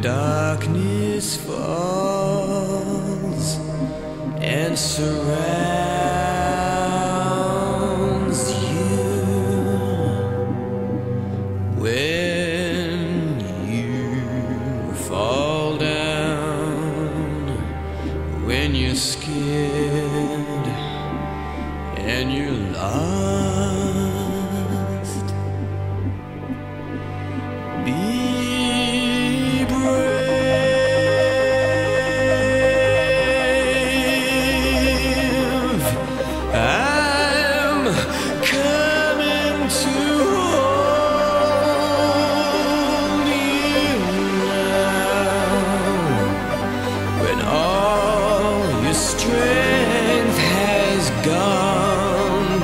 darkness falls and surrounds you. When you fall down when you're scared and you're lost has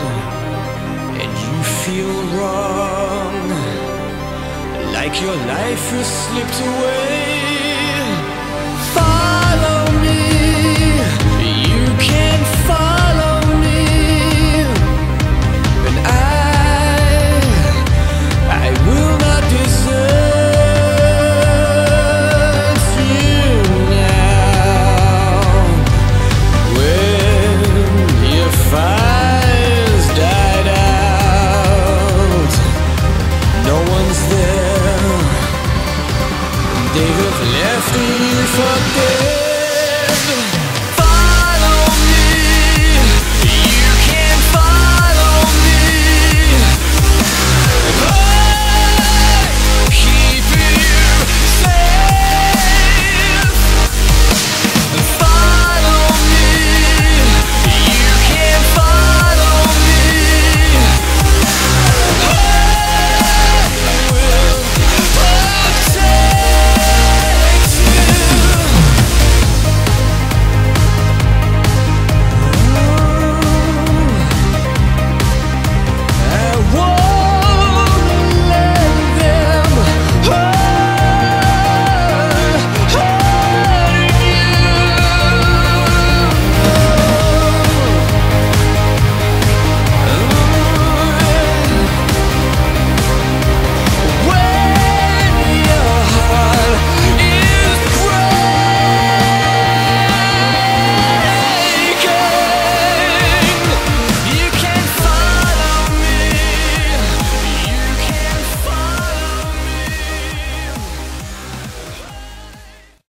and you feel wrong like your life has slipped away. They have left me for dead